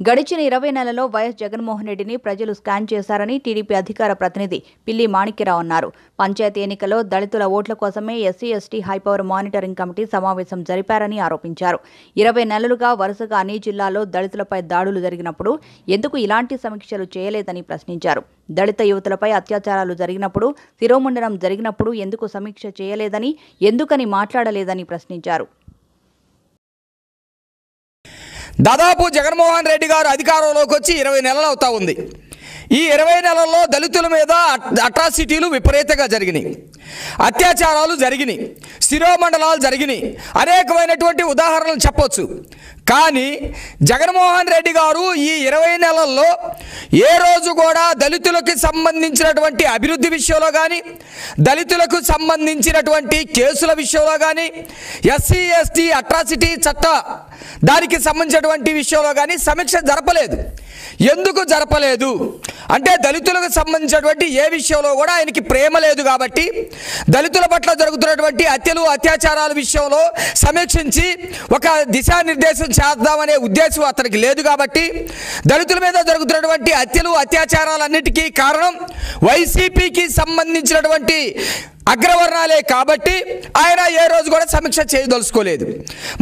గడిచిన ఇరవై నెలలో వైఎస్ జగన్మోహన్ రెడ్డిని ప్రజలు స్కాన్ చేశారని టీడీపీ అధికార ప్రతినిధి పిల్లి మాణిక్యరావు అన్నారు. పంచాయతీ ఎన్నికల్లో దళితుల ఓట్ల కోసమే SC ST high power monitoring committee సమావేశం జరిపారని ఆరోపించారు. ఇరవై నెలలుగా వరుసగా అన్ని జిల్లాల్లో దళితులపై దాడులు జరిగినప్పుడు ఎందుకు ఇలాంటి సమీక్షలు చేయలేదని ప్రశ్నించారు. దళిత యువతులపై అత్యాచారాలు జరిగినప్పుడు శిరోముండనం జరిగినప్పుడు ఎందుకు సమీక్ష చేయలేదని ఎందుకని మాట్లాడలేదని ప్రశ్నించారు. దాదాపు జగన్మోహన్ రెడ్డి గారు అధికారంలోకి వచ్చి ఇరవై నెలలు అవుతా ఉంది. ఈ ఇరవై నెలల్లో దళితుల మీద అట్రాసిటీలు విపరీతంగా జరిగినాయి. అత్యాచారాలు జరిగినాయి. శిరోమండలాలు జరిగినాయి. అనేకమైనటువంటి ఉదాహరణలు చెప్పొచ్చు. కానీ జగన్మోహన్ రెడ్డి గారు ఈ ఇరవై నెలల్లో ఏ రోజు కూడా దళితులకు సంబంధించినటువంటి అభివృద్ధి విషయంలో కానీ దళితులకు సంబంధించినటువంటి కేసుల విషయంలో కానీ ఎస్సీ ఎస్టీ అట్రాసిటీ చట్ట దానికి సంబంధించినటువంటి విషయంలో కానీ సమీక్ష జరపలేదు. ఎందుకు జరపలేదు? అంటే దళితులకు సంబంధించినటువంటి ఏ విషయంలో కూడా ఆయనకి ప్రేమ లేదు కాబట్టి దళితుల పట్ల జరుగుతున్నటువంటి హత్యలు అత్యాచారాల విషయంలో సమీక్షించి ఒక దిశానిర్దేశం చేద్దామనే ఉద్దేశం అతనికి లేదు కాబట్టి దళితుల మీద జరుగుతున్నటువంటి హత్యలు అత్యాచారాలన్నిటికీ కారణం వైసీపీకి సంబంధించినటువంటి అగ్రవర్ణాలే కాబట్టి ఆయన ఏ రోజు కూడా సమీక్ష చేయదలుచుకోలేదు.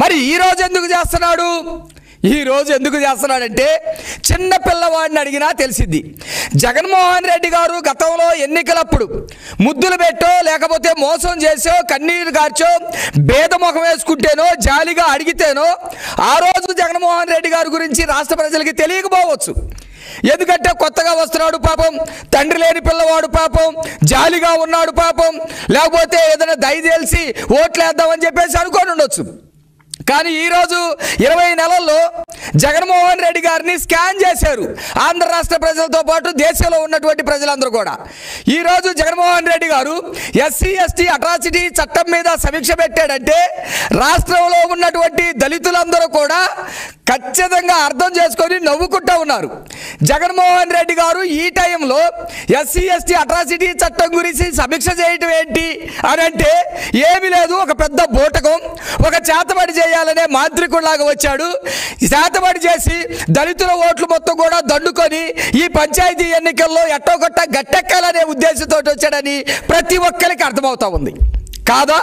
మరి ఈ రోజు ఎందుకు చేస్తున్నాడు? ఈ రోజు ఎందుకు చేస్తున్నాడంటే చిన్న పిల్లవాడిని అడిగినా తెలిసింది జగన్మోహన్ రెడ్డి గారు గతంలో ఎన్నికలప్పుడు ముద్దులు పెట్టో లేకపోతే మోసం చేసో కన్నీరు కార్చో భేదముఖం వేసుకుంటేనో జాలిగా అడిగితేనో ఆ రోజు జగన్మోహన్ రెడ్డి గారి గురించి రాష్ట్ర ప్రజలకి తెలియకపోవచ్చు. ఎందుకంటే కొత్తగా వస్తున్నాడు పాపం తండ్రి లేని పిల్లవాడు పాపం జాలిగా ఉన్నాడు పాపం లేకపోతే ఏదైనా దయ ఓట్లేద్దామని చెప్పేసి అనుకొని ఉండొచ్చు. కానీ ఈరోజు ఇరవై నెలల్లో జగన్మోహన్ రెడ్డి గారిని స్కాన్ చేశారు ఆంధ్ర రాష్ట్ర ప్రజలతో పాటు దేశంలో ఉన్నటువంటి ప్రజలందరూ కూడా. ఈరోజు జగన్మోహన్ రెడ్డి గారు ఎస్సీ ఎస్టీ అట్రాసిటీ చట్టం మీద సమీక్ష పెట్టాడంటే రాష్ట్రంలో ఉన్నటువంటి దళితులందరూ కూడా ఖచ్చితంగా అర్థం చేసుకొని నవ్వుకుంటా ఉన్నారు. జగన్మోహన్ రెడ్డి గారు ఈ టైంలో ఎస్సీ ఎస్టీ అట్రాసిటీ చట్టం గురించి సమీక్ష చేయటం ఏంటి అని అంటే ఏమీ లేదు ఒక పెద్ద బూటకం ఒక చేతబడి చేయాలనే మాంత్రికుడిలాగా వచ్చాడు. చేతబడి చేసి దళితుల ఓట్లు మొత్తం కూడా దండుకొని ఈ పంచాయతీ ఎన్నికల్లో ఎట్టోగొట్ట గట్టెక్కాలనే ఉద్దేశంతో వచ్చాడని ప్రతి ఒక్కరికి అర్థమవుతా ఉంది. కాదా?